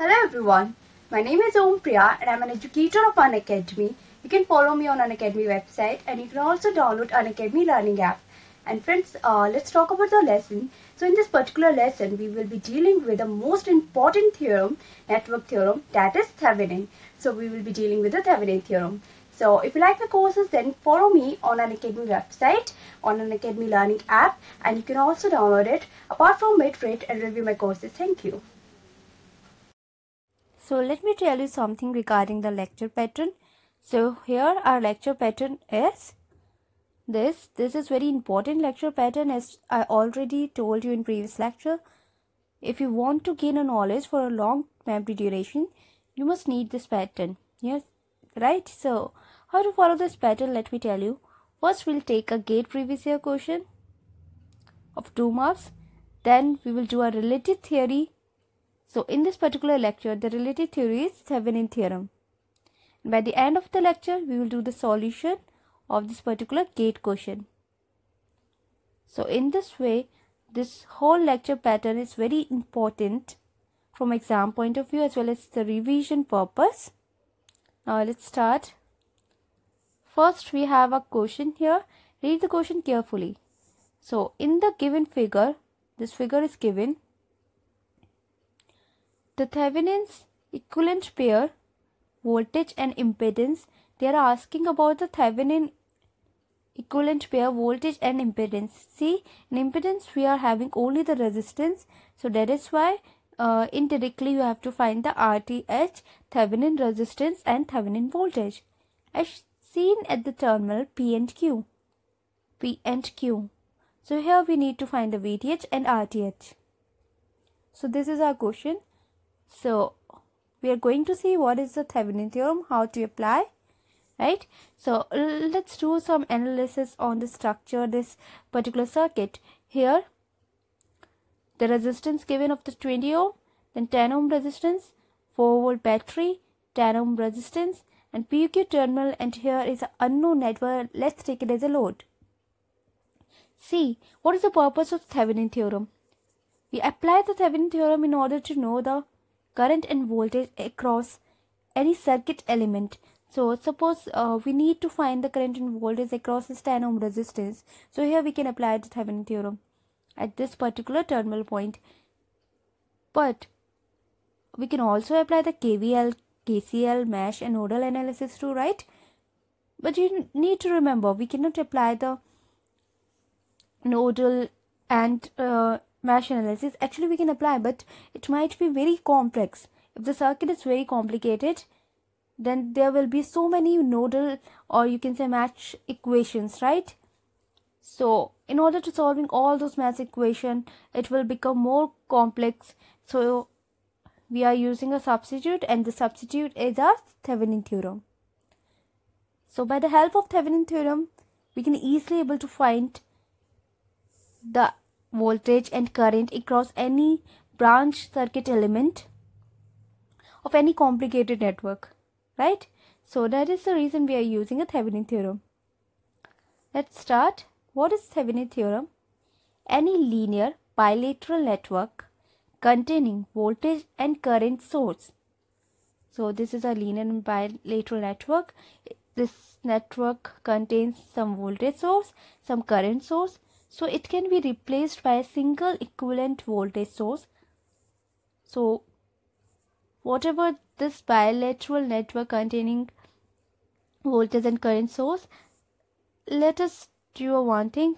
Hello everyone, my name is Om Priya and I'm an educator of Unacademy. You can follow me on Unacademy website and you can also download Unacademy learning app. And friends, uh, let's talk about the lesson. So in this particular lesson, we will be dealing with the most important theorem, network theorem, that is Thevenin. So we will be dealing with the Thevenin theorem. So if you like the courses, then follow me on Unacademy website, on Unacademy learning app, and you can also download it. Apart from it, rate and review my courses. Thank you. So let me tell you something regarding the lecture pattern. So here our lecture pattern is this. This is very important lecture pattern as I already told you in previous lecture. If you want to gain a knowledge for a long memory duration, you must need this pattern. Yes, right? So how to follow this pattern, let me tell you. First we'll take a gate previous year question of 2 marks. Then we will do a related theory so in this particular lecture, the relative theory is Thevenin theorem. By the end of the lecture, we will do the solution of this particular gate question. So in this way, this whole lecture pattern is very important from exam point of view as well as the revision purpose. Now let's start. First, we have a question here. Read the question carefully. So in the given figure, this figure is given the Thevenin's equivalent pair, voltage and impedance, they are asking about the Thevenin equivalent pair voltage and impedance. See, in impedance we are having only the resistance. So that is why uh, indirectly you have to find the RTH, Thevenin resistance and Thevenin voltage as seen at the terminal P and Q. P and Q. So here we need to find the VTH and RTH. So this is our question. So we are going to see what is the Thevenin theorem, how to apply, right? So let's do some analysis on the structure this particular circuit. Here, the resistance given of the 20 ohm, then 10 ohm resistance, 4 volt battery, 10 ohm resistance, and PQ terminal, and here is an unknown network. Let's take it as a load. See, what is the purpose of Thevenin theorem? We apply the Thevenin theorem in order to know the current and voltage across any circuit element. So suppose uh, we need to find the current and voltage across this 10 ohm resistance. So here we can apply the Thevenin theorem at this particular terminal point. But we can also apply the KVL, KCL, mesh and nodal analysis too, right? But you need to remember we cannot apply the nodal and uh, mesh analysis. Actually we can apply but it might be very complex. If the circuit is very complicated then there will be so many nodal or you can say mesh equations right? So in order to solving all those mesh equation it will become more complex. So we are using a substitute and the substitute is our Thevenin theorem. So by the help of Thevenin theorem we can easily able to find the voltage and current across any branch circuit element of any complicated network right? So that is the reason we are using a Thevenin theorem. Let's start. What is Thevenin theorem? Any linear bilateral network containing voltage and current source. So this is a linear bilateral network. This network contains some voltage source some current source so it can be replaced by a single equivalent voltage source so whatever this bilateral network containing voltage and current source let us do one thing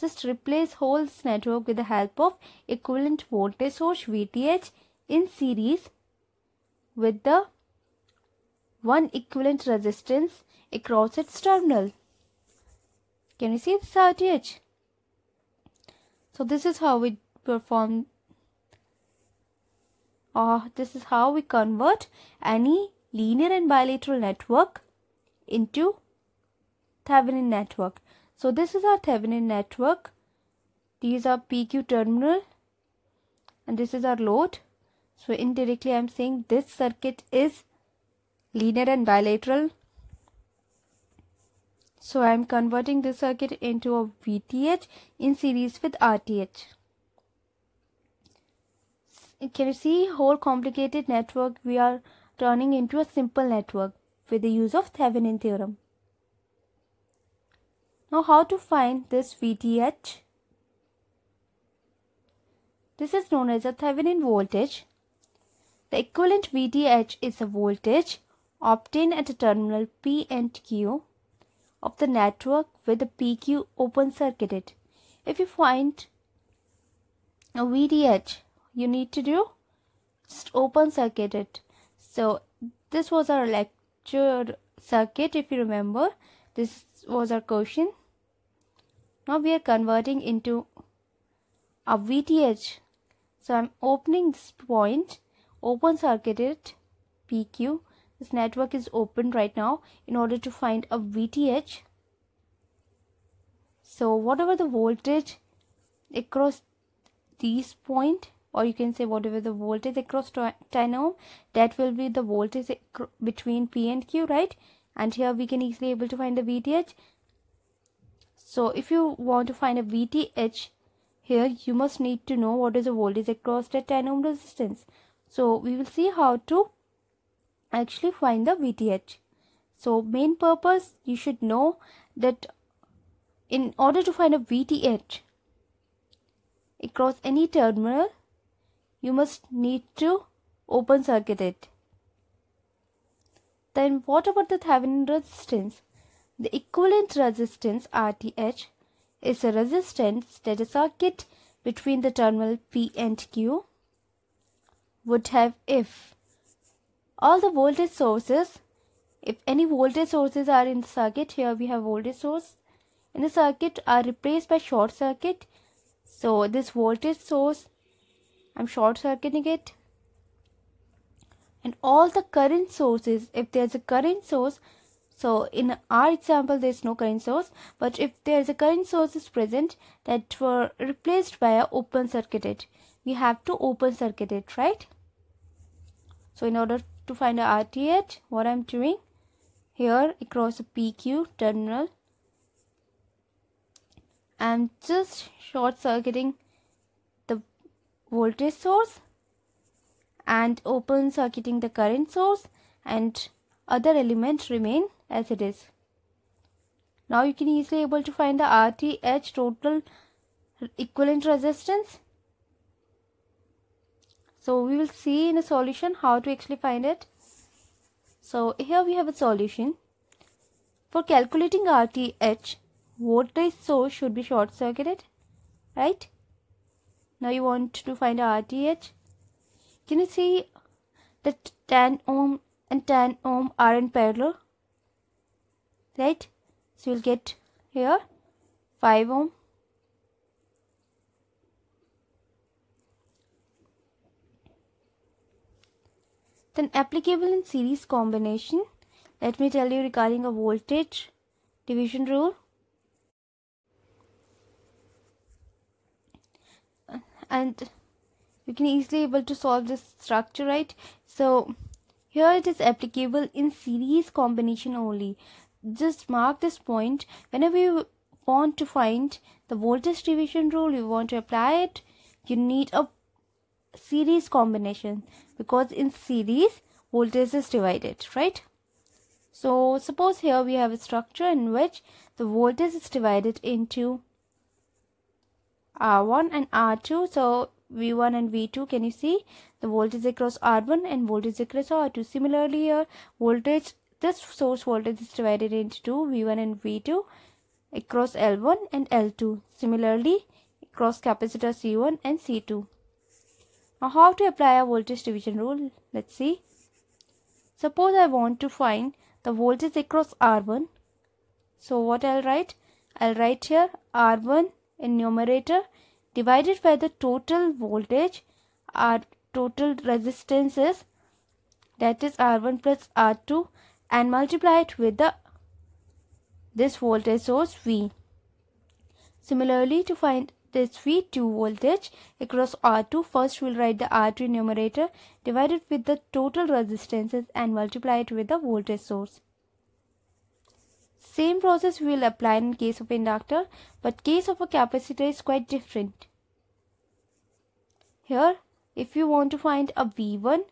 just replace whole this network with the help of equivalent voltage source VTH in series with the one equivalent resistance across its terminal. Can you see this RTH? So this is how we perform or uh, this is how we convert any linear and bilateral network into Thevenin network. So this is our Thevenin network. These are PQ terminal and this is our load. So indirectly I am saying this circuit is linear and bilateral so I am converting this circuit into a VTH in series with RTH. can you see whole complicated network we are turning into a simple network with the use of Thevenin theorem. Now how to find this VTH? This is known as a Thevenin voltage. The equivalent VTH is a voltage obtained at a terminal P and Q of the network with the PQ open circuited. If you find a VTH, you need to do just open circuit it. So this was our lecture circuit if you remember. This was our question. Now we are converting into a VTH. So I'm opening this point, open circuited PQ. This network is open right now in order to find a VTH. So whatever the voltage across these point or you can say whatever the voltage across 10 ohm that will be the voltage between P and Q right? And here we can easily able to find the VTH so if you want to find a VTH here you must need to know what is the voltage across the 10 ohm resistance. So we will see how to actually find the VTH so main purpose you should know that in order to find a VTH across any terminal you must need to open circuit it. Then what about the Thevenin resistance? The equivalent resistance RTH is a resistance that a circuit between the terminal P and Q would have if all the voltage sources if any voltage sources are in the circuit here we have voltage source. In the circuit are replaced by short circuit. So this voltage source I'm short circuiting it. And all the current sources if there's a current source so in our example there's no current source. But if there's a current source is present that were replaced by a open circuited we have to open circuit it right? So in order to find a RTH what I'm doing here across the PQ terminal I'm just short circuiting the voltage source and open circuiting the current source and other elements remain as it is. Now you can easily able to find the RTH total equivalent resistance. So we will see in a solution how to actually find it. So here we have a solution. For calculating RTH, voltage source should be short circuited, right? now you want to find RTH can you see that 10 ohm and 10 ohm are in parallel right so you'll get here 5 ohm then applicable in series combination let me tell you regarding a voltage division rule. And you can easily able to solve this structure right? So here it is applicable in series combination only. Just mark this point. Whenever you want to find the voltage division rule you want to apply it you need a series combination because in series voltage is divided right so suppose here we have a structure in which the voltage is divided into R1 and R2. So V1 and V2 can you see the voltage across R1 and voltage across R2. Similarly here voltage this source voltage is divided into two V1 and V2 across L1 and L2. Similarly across capacitor C1 and C2. Now how to apply a voltage division rule? Let's see. Suppose I want to find the voltage across R1. So what I'll write? I'll write here R1 in numerator divided by the total voltage our total resistances that is R1 plus R2 and multiply it with the this voltage source V. Similarly to find this V2 voltage across R2 first we'll write the R2 numerator divided with the total resistances and multiply it with the voltage source. Same process we will apply in case of inductor, but case of a capacitor is quite different. Here if you want to find a V1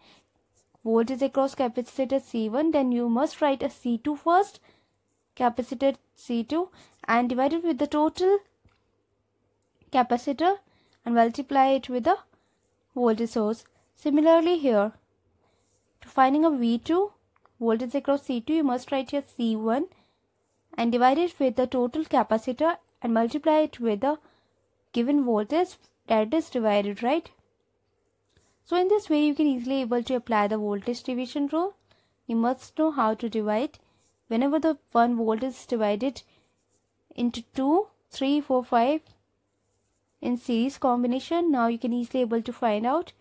voltage across capacitor C1 then you must write a C2 first capacitor C2 and divide it with the total capacitor and multiply it with the voltage source. Similarly here, to finding a V2 voltage across C2 you must write here C1 and divide it with the total capacitor and multiply it with the given voltage that is divided right? So in this way you can easily able to apply the voltage division rule. You must know how to divide. Whenever the one volt is divided into 2 3 4 5 in series combination. Now you can easily able to find out.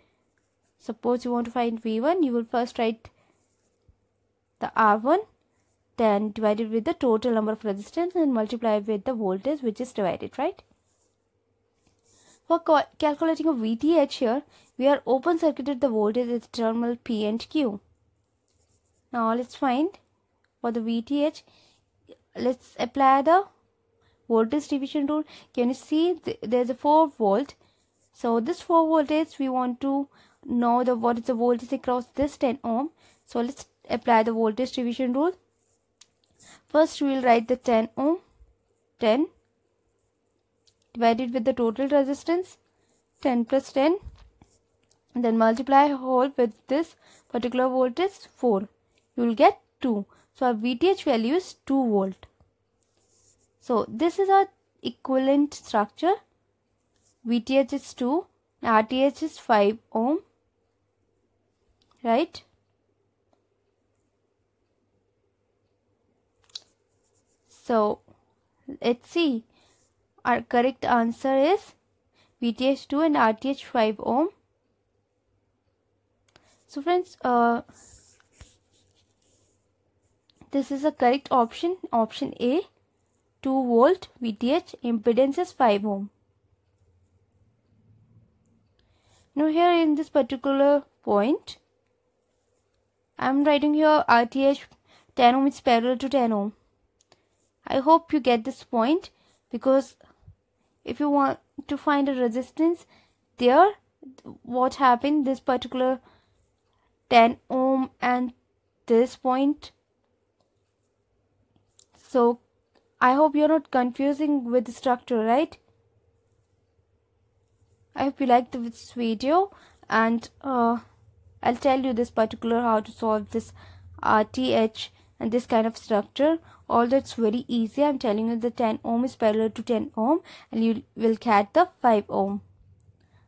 Suppose you want to find v1 you will first write the r1 then divide it with the total number of resistance and multiply with the voltage which is divided right? For calculating a VTH here, we are open circuited the voltage at terminal P and Q. Now let's find for the VTH, let's apply the voltage division rule. Can you see th there's a 4 volt. So this 4 voltage we want to know the what is the voltage across this 10 ohm. So let's apply the voltage division rule. First we will write the 10 ohm 10 divided with the total resistance 10 plus 10 then multiply whole with this particular voltage 4 you will get 2 so our VTH value is 2 volt so this is our equivalent structure VTH is 2 RTH is 5 ohm right so let's see our correct answer is VTH 2 and RTH 5 ohm. So friends, uh, this is a correct option. Option A, 2 volt VTH impedance is 5 ohm. Now here in this particular point, I am writing here RTH 10 ohm is parallel to 10 ohm. I hope you get this point because if you want to find a resistance there what happened this particular 10 ohm and this point so i hope you're not confusing with the structure right? I hope you liked this video and uh, i'll tell you this particular how to solve this rth and this kind of structure. Although it's very easy. I'm telling you the 10 ohm is parallel to 10 ohm and you will get the 5 ohm.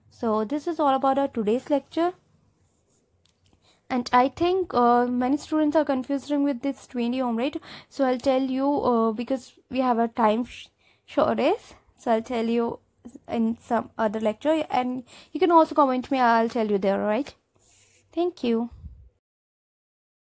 So this is all about our today's lecture and i think uh, many students are confusing with this 20 ohm right? So i'll tell you uh, because we have a time sh shortage so i'll tell you in some other lecture. And you can also comment me i'll tell you there right? Thank you